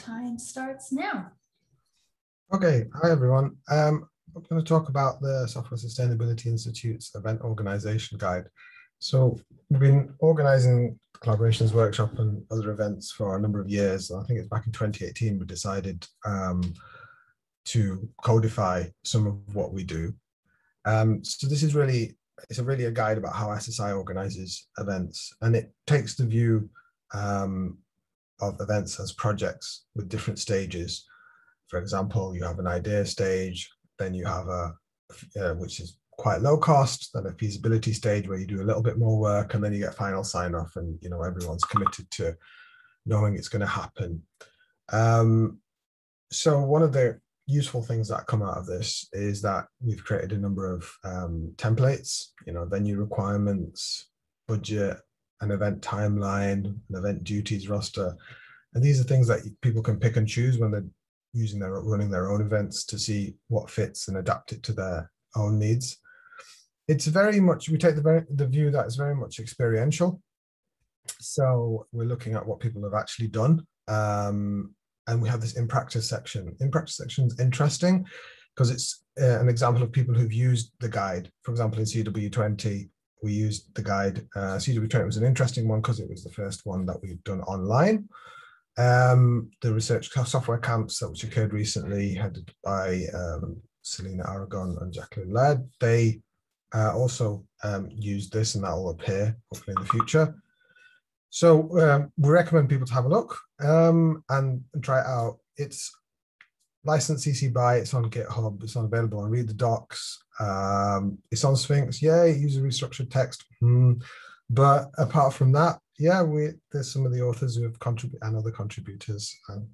Time starts now. Okay, hi everyone. Um, I'm going to talk about the Software Sustainability Institute's event organization guide. So we've been organizing collaborations workshop and other events for a number of years. I think it's back in 2018 we decided um, to codify some of what we do. Um, so this is really it's a really a guide about how SSI organizes events, and it takes the view um, of events as projects with different stages. For example, you have an idea stage, then you have a, uh, which is quite low cost, then a feasibility stage where you do a little bit more work and then you get final sign off and, you know, everyone's committed to knowing it's going to happen. Um, so one of the useful things that come out of this is that we've created a number of um, templates, you know, venue requirements, budget, an event timeline, an event duties roster. And these are things that people can pick and choose when they're using their running their own events to see what fits and adapt it to their own needs. It's very much we take the the view that it's very much experiential. So we're looking at what people have actually done, um, and we have this in practice section. In practice section is interesting because it's uh, an example of people who've used the guide. For example, in CW20, we used the guide. Uh, CW20 was an interesting one because it was the first one that we've done online. Um, the research software camps that which occurred recently, headed by um, Selina Aragon and Jacalyn Laird, they uh, also um, used this and that will appear hopefully in the future. So um, we recommend people to have a look um, and, try it out. It's licensed CC BY, it's on GitHub, it's on available on Read the Docs, um, it's on Sphinx, yay, user restructured text. Mm. But apart from that, yeah, we there's some of the authors who have contributed and other contributors. Um,